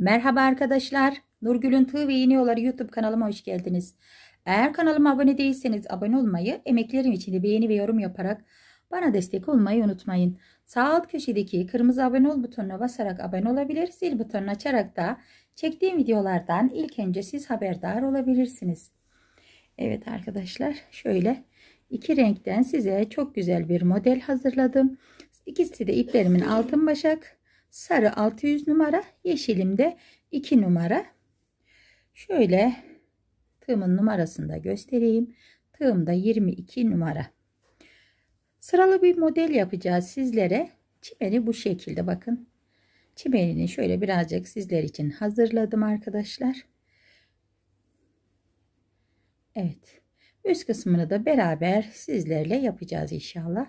Merhaba arkadaşlar. Nurgül'ün Tığ ve İğne Yolları YouTube kanalıma hoş geldiniz. Eğer kanalıma abone değilseniz abone olmayı, emeklerim için de beğeni ve yorum yaparak bana destek olmayı unutmayın. Sağ alt köşedeki kırmızı abone ol butonuna basarak abone olabilir, zil butonunu açarak da çektiğim videolardan ilk önce siz haberdar olabilirsiniz. Evet arkadaşlar şöyle iki renkten size çok güzel bir model hazırladım. İkisi de iplerimin altın başak sarı 600 numara yeşilimde 2 numara. Şöyle tığımın numarasını da göstereyim. Tığımda 22 numara. Sıralı bir model yapacağız sizlere. Çimeni bu şekilde bakın. Çimenini şöyle birazcık sizler için hazırladım arkadaşlar. Evet üst kısmını da beraber sizlerle yapacağız inşallah.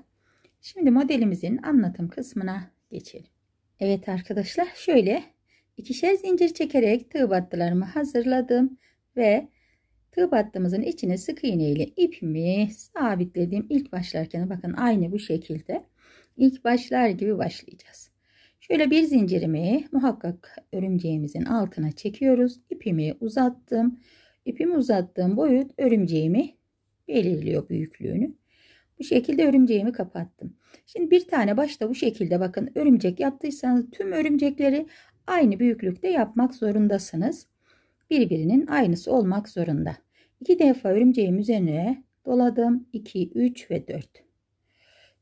Şimdi modelimizin anlatım kısmına geçelim Evet arkadaşlar şöyle ikişer zincir çekerek tığ battılarımı hazırladım ve tığ battığımızın içine sık iğne ile ipimi sabitledim. İlk başlarken bakın aynı bu şekilde ilk başlar gibi başlayacağız. Şöyle bir zincirimi muhakkak örümceğimizin altına çekiyoruz. İpimi uzattım. İpimi uzattığım boyut örümceğimi belirliyor büyüklüğünü. Bu şekilde örümceğimi kapattım. Şimdi bir tane başta bu şekilde bakın örümcek yaptıysanız tüm örümcekleri aynı büyüklükte yapmak zorundasınız. Birbirinin aynısı olmak zorunda. İki defa örümceğim üzerine doladım. 2, 3 ve 4.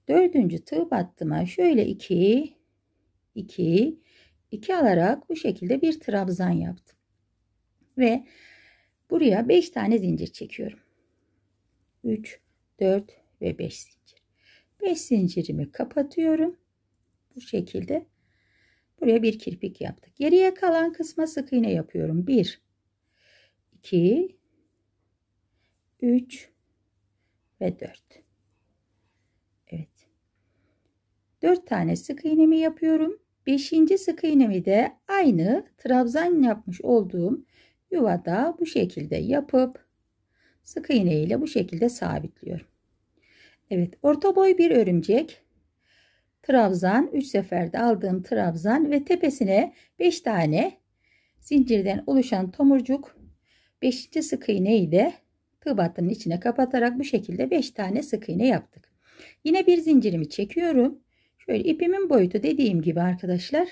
Dördüncü tığ battıma şöyle 2, 2, 2 alarak bu şekilde bir trabzan yaptım. Ve buraya 5 tane zincir çekiyorum. 3, 4 ve 5 zincir. 5 zincirimi kapatıyorum. Bu şekilde buraya bir kirpik yaptık. Geriye kalan kısma sık iğne yapıyorum. 1 2 3 ve 4. Evet. 4 tane sık iğnemi yapıyorum. 5. sık iğnemi de aynı trabzan yapmış olduğum yuvada bu şekilde yapıp sık iğne ile bu şekilde sabitliyorum. Evet orta boy bir örümcek. Trabzan 3 seferde aldığım trabzan ve tepesine 5 tane zincirden oluşan tomurcuk 5. sık iğneyi de tığ battının içine kapatarak bu şekilde 5 tane sık iğne yaptık. Yine bir zincirimi çekiyorum. Şöyle ipimin boyutu dediğim gibi arkadaşlar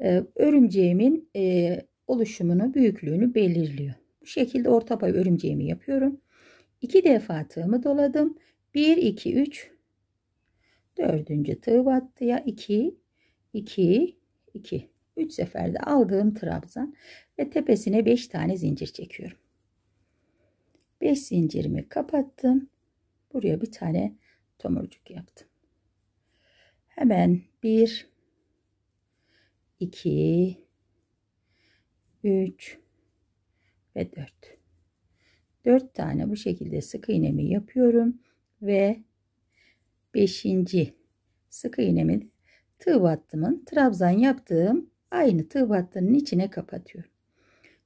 e, örümceğimin e, oluşumunu büyüklüğünü belirliyor. Bu şekilde orta boy örümceğimi yapıyorum. 2 defa tığımı doladım. 1 2 3 dördüncü tığ battıya 2 2 2 3 seferde aldığım trabzan ve tepesine 5 tane zincir çekiyorum. 5 zincirimi kapattım. Buraya bir tane tomurcuk yaptım. Hemen 1 2 3 ve 4 4 tane bu şekilde sık iğnemi yapıyorum ve 5. sık iğnemi tığ battımın trabzan yaptığım aynı tığ battının içine kapatıyorum.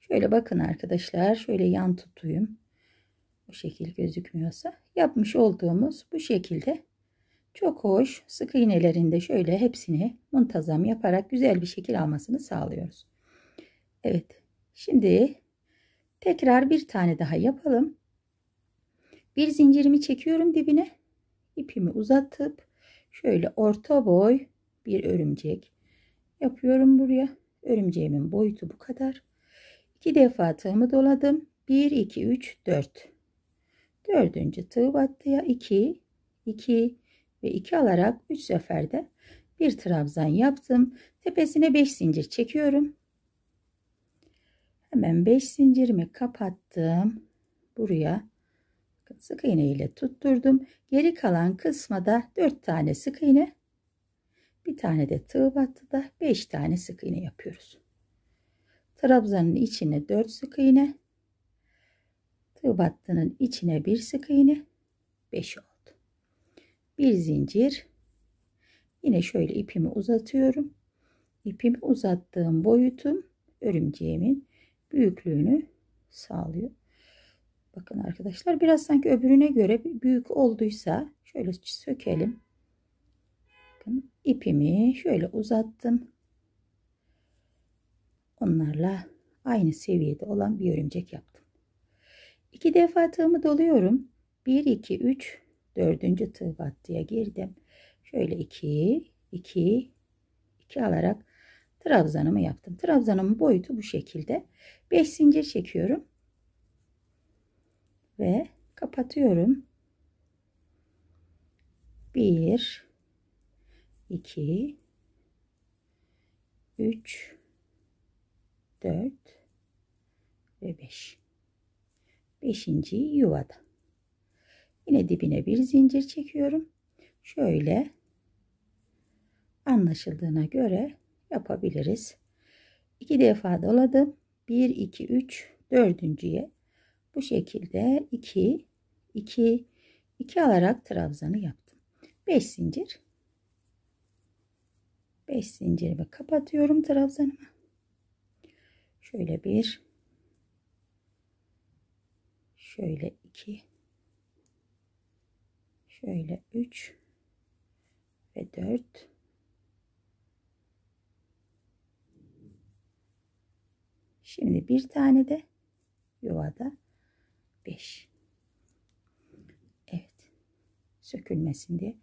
Şöyle bakın arkadaşlar şöyle yan tutuyum. Bu şekil gözükmüyorsa yapmış olduğumuz bu şekilde çok hoş sık iğnelerinde şöyle hepsini muntazam yaparak güzel bir şekil almasını sağlıyoruz. Evet şimdi Tekrar bir tane daha yapalım. Bir zincirimi çekiyorum dibine. ipimi uzatıp şöyle orta boy bir örümcek yapıyorum buraya. Örümceğimin boyutu bu kadar. İki defa tığımı doladım. 1 2 3 4. Dördüncü tığ battıya 2 2 ve 2 alarak 3 seferde bir trabzan yaptım. Tepesine 5 zincir çekiyorum. Hemen 5 zincirimi kapattım. Buraya sık iğne ile tutturdum. Geri kalan kısma da 4 tane sık iğne. Bir tane de tığ battıda 5 tane sık iğne yapıyoruz. Trabzanın içine 4 sık iğne. Tığ battının içine bir sık iğne. 5 oldu. Bir zincir. Yine şöyle ipimi uzatıyorum. İpimi uzattığım boyutum örümceğimin büyüklüğünü sağlıyor. Bakın arkadaşlar biraz sanki öbürüne göre büyük olduysa şöyle sökelim. Bakın ipimi şöyle uzattım. onlarla aynı seviyede olan bir örümcek yaptım. İki defa tığımı doluyorum. 1, 2, 3, dördüncü tığ battıya girdim. Şöyle 2, 2, 2 alarak trabzanımı yaptım. Trabzanımın boyutu bu şekilde. 5 zincir çekiyorum. Ve kapatıyorum. 1 2 3 4 ve 5 beşinci yuvada yine dibine bir zincir çekiyorum şöyle anlaşıldığına göre yapabiliriz. İki defa doladım. 1 2 3 dördüncüye. Bu şekilde 2 2 2 alarak trabzanı yaptım. 5 zincir. 5 zincirimi kapatıyorum trabzanımı şöyle bir. Şöyle 2 şöyle 3 ve 4 Şimdi bir tane de yuvada 5 Evet sökülmesin diye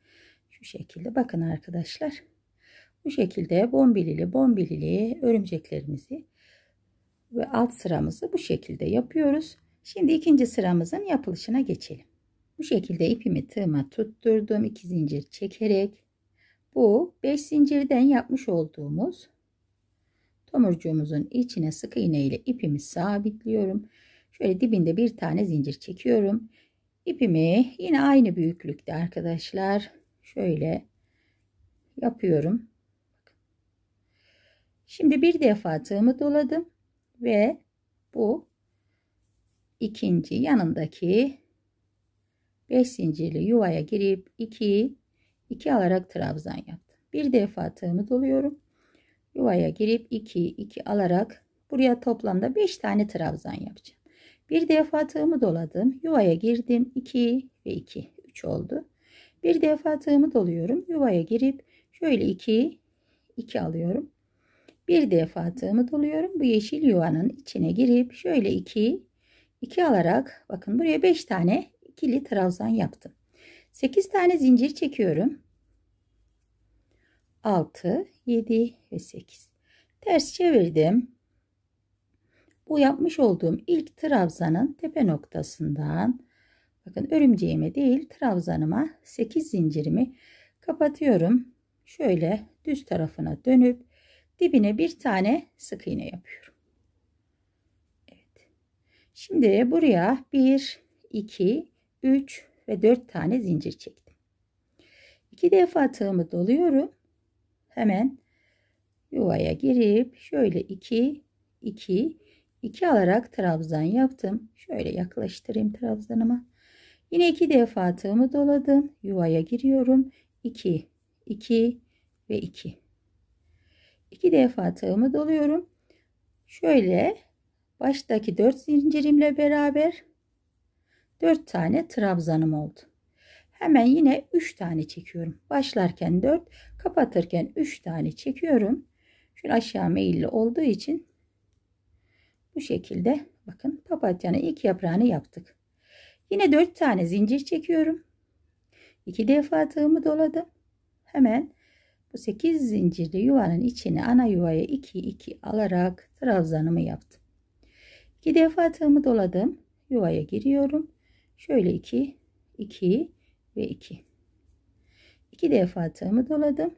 şu şekilde bakın arkadaşlar bu şekilde bombilili bombilili örümceklerimizi ve alt sıramızı bu şekilde yapıyoruz. Şimdi ikinci sıramızın yapılışına geçelim. Bu şekilde ipimi tığıma tutturdum. iki zincir çekerek bu 5 zincirden yapmış olduğumuz tomurcuğumuzun içine sık iğne ile ipimi sabitliyorum. Şöyle dibinde bir tane zincir çekiyorum. İpimi yine aynı büyüklükte arkadaşlar şöyle yapıyorum. Şimdi bir defa tığımı doladım ve bu ikinci yanındaki 5 zincirli yuvaya girip 2 2 alarak trabzan yaptım. Bir defa tığımı doluyorum. Yuvaya girip 2 2 alarak buraya toplamda 5 tane trabzan yapacağım. Bir defa tığımı doladım. Yuvaya girdim. 2 ve 2 3 oldu. Bir defa tığımı doluyorum. Yuvaya girip şöyle 2 2 alıyorum. Bir defa tığımı doluyorum. Bu yeşil yuvanın içine girip şöyle 2 2 alarak bakın buraya 5 tane ikili trabzan yaptım. 8 tane zincir çekiyorum. 6 7 ve 8 ters çevirdim. Bu yapmış olduğum ilk trabzanın tepe noktasından bakın örümceğime değil trabzanıma 8 zincirimi kapatıyorum. Şöyle düz tarafına dönüp dibine bir tane sık iğne yapıyorum. Evet. Şimdi buraya 1 2 3 ve 4 tane zincir çektim. 2 defa tığımı doluyorum. Hemen yuvaya girip şöyle 2 2 2 alarak trabzan yaptım. Şöyle yaklaştırayım trabzanıma. Yine 2 defa tığımı doladım. Yuvaya giriyorum. 2 2 ve 2 2 defa tığımı doluyorum. Şöyle baştaki 4 zincirimle beraber 4 tane trabzanım oldu. Hemen yine 3 tane çekiyorum. Başlarken 4, kapatırken 3 tane çekiyorum. Şöyle aşağı meyilli olduğu için bu şekilde bakın papatyanın ilk yaprağını yaptık. Yine 4 tane zincir çekiyorum. 2 defa tığımı doladım. Hemen bu 8 zincirli yuvanın içine ana yuvaya 2 2 alarak trabzanımı yaptım. 2 defa tığımı doladım. Yuvaya giriyorum. Şöyle 2 2 ve 2. 2 defa tığımı doladım.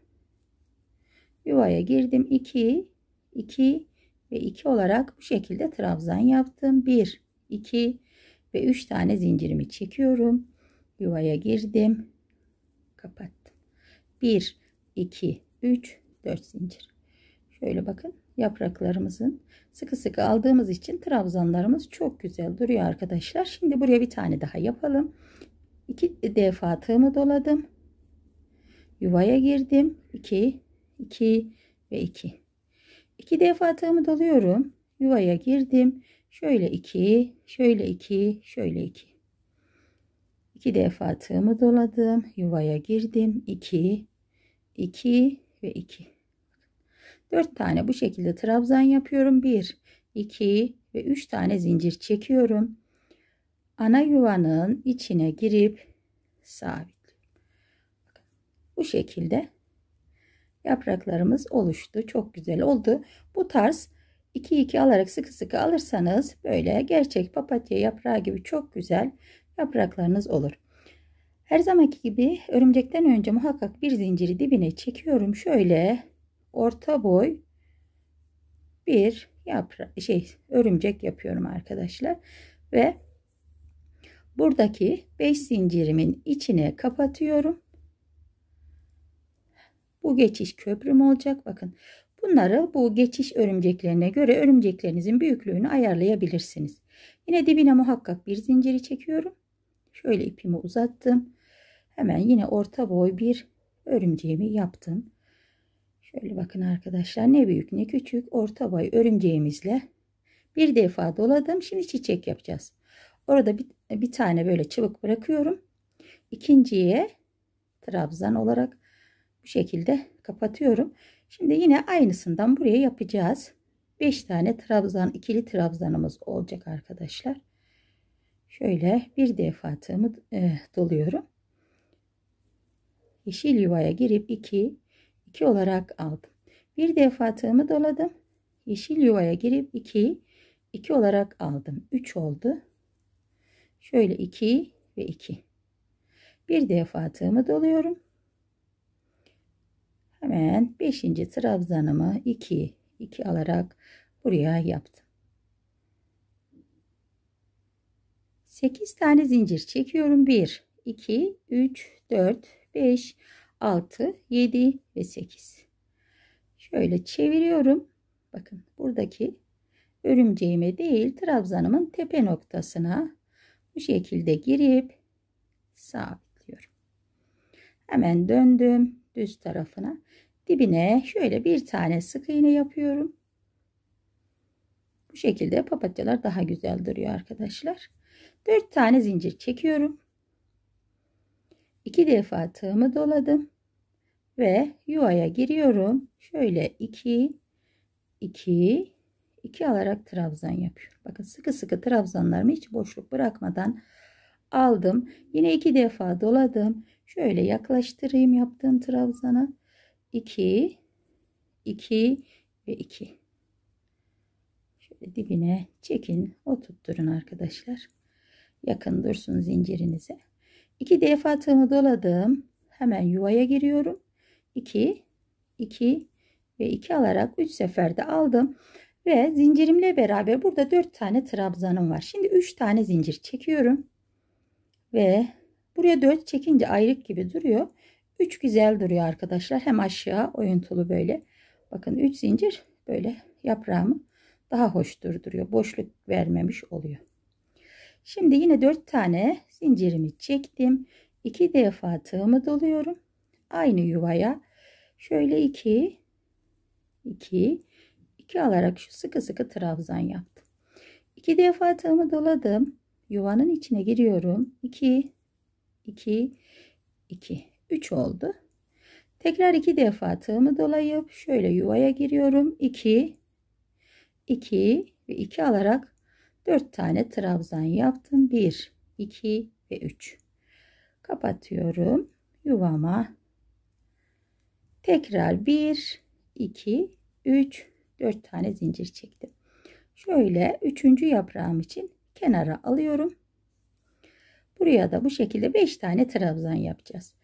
Yuvaya girdim. 2 2 ve 2 olarak bu şekilde trabzan yaptım. 1 2 ve 3 tane zincirimi çekiyorum. Yuvaya girdim. Kapattım. 1 2 3 4 zincir. Şöyle bakın yapraklarımızın sıkı sıkı aldığımız için trabzanlarımız çok güzel duruyor arkadaşlar. Şimdi buraya bir tane daha yapalım. İki defa tığımı doladım. Yuvaya girdim. 2 2 ve 2. 2 defa tığımı doluyorum. Yuvaya girdim. Şöyle 2, şöyle 2, şöyle 2. 2 defa tığımı doladım. Yuvaya girdim. 2 2 ve 2. 4 tane bu şekilde trabzan yapıyorum. 1, 2 ve 3 tane zincir çekiyorum. Ana yuvanın içine girip sabitliyorum. Bu şekilde yapraklarımız oluştu. Çok güzel oldu. Bu tarz 2-2 alarak sıkı sıkı alırsanız böyle gerçek papatya yaprağı gibi çok güzel yapraklarınız olur. Her zamanki gibi örümcekten önce muhakkak bir zinciri dibine çekiyorum. Şöyle orta boy bir yapra şey örümcek yapıyorum arkadaşlar ve buradaki 5 zincirimin içine kapatıyorum. Bu geçiş köprüm olacak. Bakın bunları bu geçiş örümceklerine göre örümceklerinizin büyüklüğünü ayarlayabilirsiniz. Yine dibine muhakkak bir zinciri çekiyorum. Şöyle ipimi uzattım. Hemen yine orta boy bir örümceğimi yaptım. Şöyle bakın arkadaşlar ne büyük ne küçük orta boy örümceğimizle bir defa doladım. Şimdi çiçek yapacağız. Orada bir, bir tane böyle çubuk bırakıyorum. İkinciye trabzan olarak bu şekilde kapatıyorum. Şimdi yine aynısından buraya yapacağız. 5 tane trabzan ikili trabzanımız olacak arkadaşlar. Şöyle bir defa tığımı e, doluyorum. Yeşil yuvaya girip 2 2 olarak aldım. Bir defa tığımı doladım. Yeşil yuvaya girip 2 2 olarak aldım. 3 oldu. Şöyle 2 ve 2. Bir defa tığımı doluyorum. Hemen 5. trabzanımı 2 2 alarak buraya yaptım. 8 tane zincir çekiyorum. 1 2 3 4 5 6 7 ve 8. Şöyle çeviriyorum. Bakın buradaki örümceğime değil trabzanımın tepe noktasına bu şekilde girip sabitliyorum. Hemen döndüm düz tarafına. Dibine şöyle bir tane sık iğne yapıyorum. Bu şekilde papatyalar daha güzel duruyor arkadaşlar. 4 tane zincir çekiyorum. 2 defa tığımı doladım ve yuvaya giriyorum. Şöyle 2 2 2 alarak trabzan yapıyorum. Bakın sıkı sıkı trabzanlarımı hiç boşluk bırakmadan aldım. Yine iki defa doladım. Şöyle yaklaştırayım yaptığım trabzanı. 2 2 ve 2. Şöyle dibine çekin, oturtturun arkadaşlar. Yakın dursun zincirinize. 2 defa tığımı doladım. Hemen yuvaya giriyorum. 2 2 ve 2 alarak 3 seferde aldım. Ve zincirimle beraber burada 4 tane trabzanım var. Şimdi 3 tane zincir çekiyorum. Ve buraya 4 çekince ayrık gibi duruyor. 3 güzel duruyor arkadaşlar. Hem aşağı oyuntulu böyle. Bakın 3 zincir böyle yaprağımı daha hoş durduruyor. Boşluk vermemiş oluyor. Şimdi yine 4 tane zincirimi çektim. 2 defa tığımı doluyorum. Aynı yuvaya şöyle 2 2 2 alarak şu sıkı sıkı trabzan yaptım. 2 defa tığımı doladım. Yuvanın içine giriyorum. 2 2 2 3 oldu. Tekrar 2 defa tığımı dolayıp şöyle yuvaya giriyorum. 2 2 ve 2 alarak 4 tane trabzan yaptım. 1 2 ve 3. Kapatıyorum yuvama. Tekrar 1 2 3 4 tane zincir çektim. Şöyle üçüncü yaprağım için kenara alıyorum. Buraya da bu şekilde 5 tane trabzan yapacağız.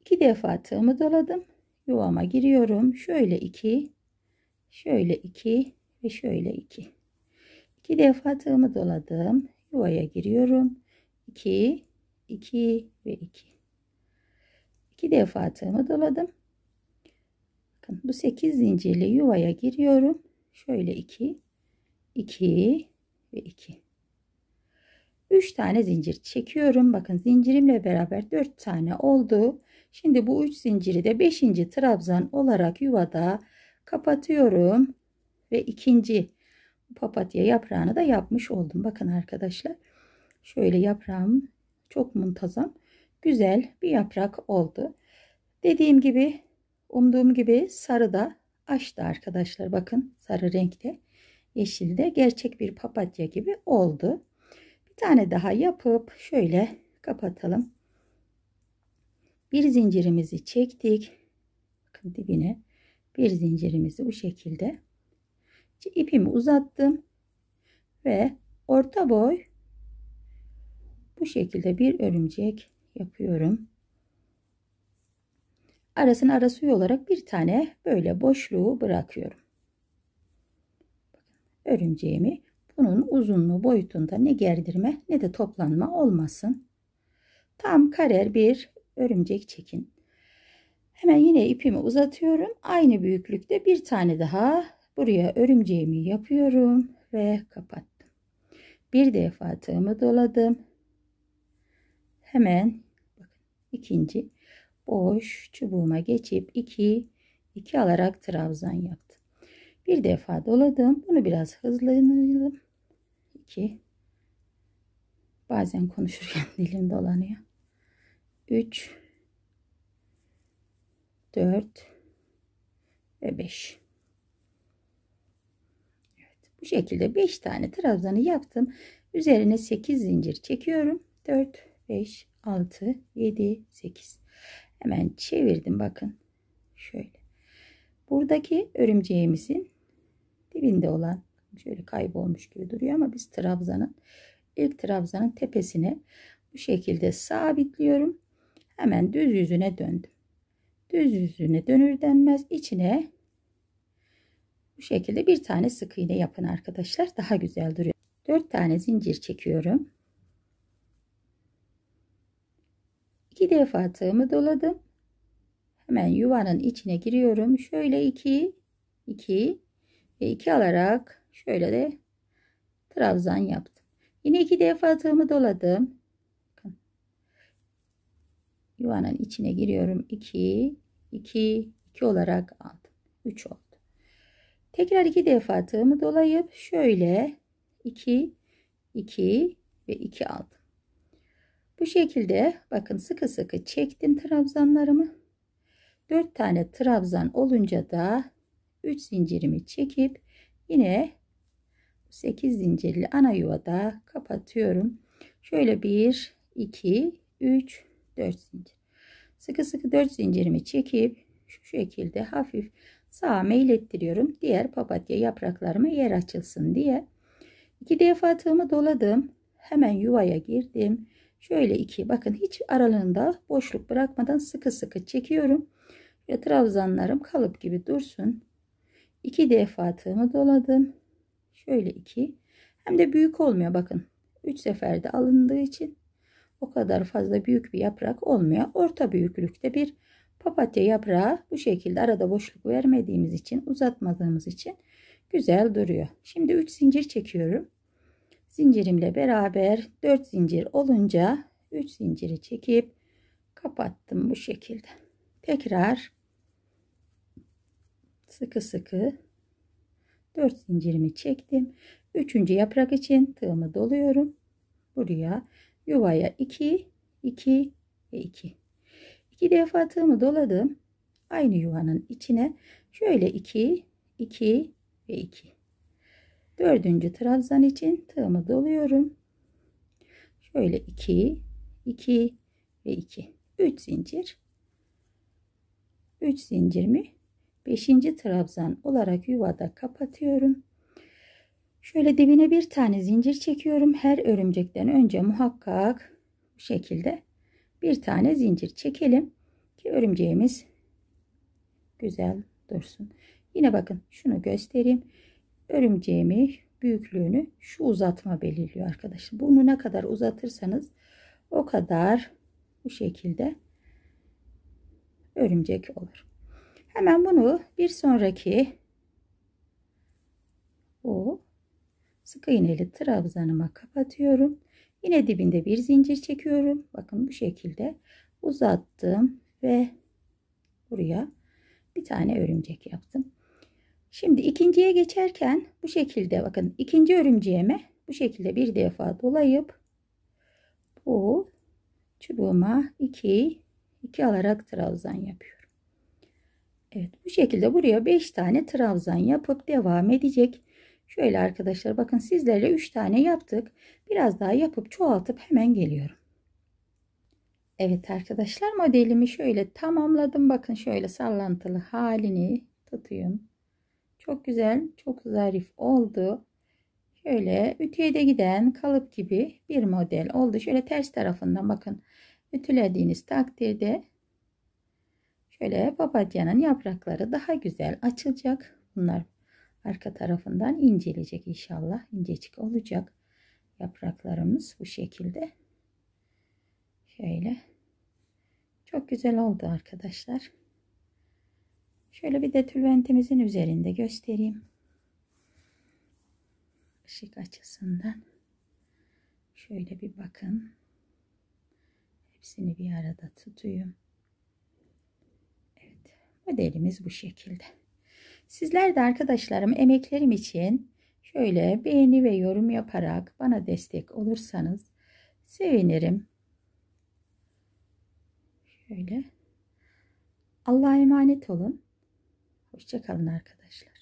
2 defa tığımı doladım. Yuvama giriyorum. Şöyle 2, şöyle 2 ve şöyle 2. 2 defa tığımı doladım. Yuvaya giriyorum. 2, 2 ve 2. 2 defa tığımı doladım. Bakın bu 8 zincirli yuvaya giriyorum. Şöyle 2, 2 ve 2. 3 tane zincir çekiyorum. Bakın zincirimle beraber 4 tane oldu. Şimdi bu 3 zinciri de 5. trabzan olarak yuvada kapatıyorum. Ve ikinci papatya yaprağını da yapmış oldum. Bakın arkadaşlar. Şöyle yaprağım çok muntazam. Güzel bir yaprak oldu. Dediğim gibi umduğum gibi sarı da açtı arkadaşlar. Bakın sarı renkte yeşilde gerçek bir papatya gibi oldu. Bir tane daha yapıp şöyle kapatalım. Bir zincirimizi çektik. Bakın dibine bir zincirimizi bu şekilde ipimi uzattım ve orta boy bu şekilde bir örümcek yapıyorum. Arasına ara olarak bir tane böyle boşluğu bırakıyorum. Örümceğimi bunun uzunluğu boyutunda ne gerdirme ne de toplanma olmasın. Tam karer bir örümcek çekin. Hemen yine ipimi uzatıyorum. Aynı büyüklükte bir tane daha buraya örümceğimi yapıyorum ve kapattım. Bir defa tığımı doladım. Hemen ikinci boş çubuğuma geçip 2 2 alarak trabzan yaptım. Bir defa doladım. Bunu biraz hızlanalım. 2 Bazen konuşurken dilim dolanıyor. 3 4 ve 5 Evet, bu şekilde 5 tane trabzanı yaptım. Üzerine 8 zincir çekiyorum. 4 5 6 7 8 Hemen çevirdim bakın. Şöyle. Buradaki örümceğimizin dibinde olan şöyle kaybolmuş gibi duruyor ama biz trabzanın ilk trabzanın tepesine bu şekilde sabitliyorum. Hemen düz yüzüne döndüm. Düz yüzüne dönür denmez içine bu şekilde bir tane sık iğne yapın arkadaşlar. Daha güzel duruyor. 4 tane zincir çekiyorum. 2 defa tığımı doladım. Hemen yuvanın içine giriyorum. Şöyle 2 2 ve 2 alarak şöyle de trabzan yaptım. Yine 2 defa tığımı doladım. Yuvanın içine giriyorum. 2 2 2 olarak aldım. 3 oldu. Tekrar 2 defa tığımı dolayıp şöyle 2 2 ve 2 aldım. Bu şekilde bakın sıkı sıkı çektim trabzanlarımı. 4 tane trabzan olunca da 3 zincirimi çekip yine 8 zincirli ana yuvada kapatıyorum. Şöyle 1 2 3 4 zincir. Sıkı sıkı 4 zincirimi çekip şu şekilde hafif sağa meylettiriyorum. Diğer papatya yapraklarıma yer açılsın diye. 2 defa tığımı doladım. Hemen yuvaya girdim. Şöyle iki bakın hiç aralığında boşluk bırakmadan sıkı sıkı çekiyorum. Ve trabzanlarım kalıp gibi dursun. İki defa tığımı doladım. Şöyle iki. Hem de büyük olmuyor bakın. Üç seferde alındığı için o kadar fazla büyük bir yaprak olmuyor. Orta büyüklükte bir papatya yaprağı bu şekilde arada boşluk vermediğimiz için uzatmadığımız için güzel duruyor. Şimdi 3 zincir çekiyorum zincirimle beraber 4 zincir olunca 3 zinciri çekip kapattım bu şekilde. Tekrar sıkı sıkı 4 zincirimi çektim. Üçüncü yaprak için tığımı doluyorum. Buraya yuvaya 2 2 ve 2. 2 defa tığımı doladım. Aynı yuvanın içine şöyle 2 2 ve 2. Dördüncü trabzan için tığımı doluyorum. Şöyle 2, 2 ve 2. 3 zincir. 3 zincirimi 5. trabzan olarak yuvada kapatıyorum. Şöyle dibine bir tane zincir çekiyorum. Her örümcekten önce muhakkak bu şekilde bir tane zincir çekelim ki örümceğimiz güzel dursun. Yine bakın şunu göstereyim örümceğimi büyüklüğünü şu uzatma belirliyor arkadaşlar. Bunu ne kadar uzatırsanız o kadar bu şekilde örümcek olur. Hemen bunu bir sonraki o sık iğneli trabzanıma kapatıyorum. Yine dibinde bir zincir çekiyorum. Bakın bu şekilde uzattım ve buraya bir tane örümcek yaptım. Şimdi ikinciye geçerken bu şekilde bakın ikinci örümceğime bu şekilde bir defa dolayıp bu çubuğuma 2 2 alarak trabzan yapıyorum. Evet bu şekilde buraya 5 tane trabzan yapıp devam edecek. Şöyle arkadaşlar bakın sizlerle 3 tane yaptık. Biraz daha yapıp çoğaltıp hemen geliyorum. Evet arkadaşlar modelimi şöyle tamamladım. Bakın şöyle sallantılı halini tutuyum. Çok güzel, çok zarif oldu. Şöyle ütüye de giden kalıp gibi bir model oldu. Şöyle ters tarafından bakın ütülediğiniz takdirde şöyle papatyanın yaprakları daha güzel açılacak. Bunlar arka tarafından incelecek inşallah. incecik olacak yapraklarımız bu şekilde. Şöyle. Çok güzel oldu arkadaşlar. Şöyle bir de tülbentimizin üzerinde göstereyim. Işık açısından. Şöyle bir bakın. Hepsini bir arada tutuyum. Evet. Modelimiz bu şekilde. Sizler de arkadaşlarım emeklerim için şöyle beğeni ve yorum yaparak bana destek olursanız sevinirim. Şöyle. Allah'a emanet olun. Hoşçakalın arkadaşlar.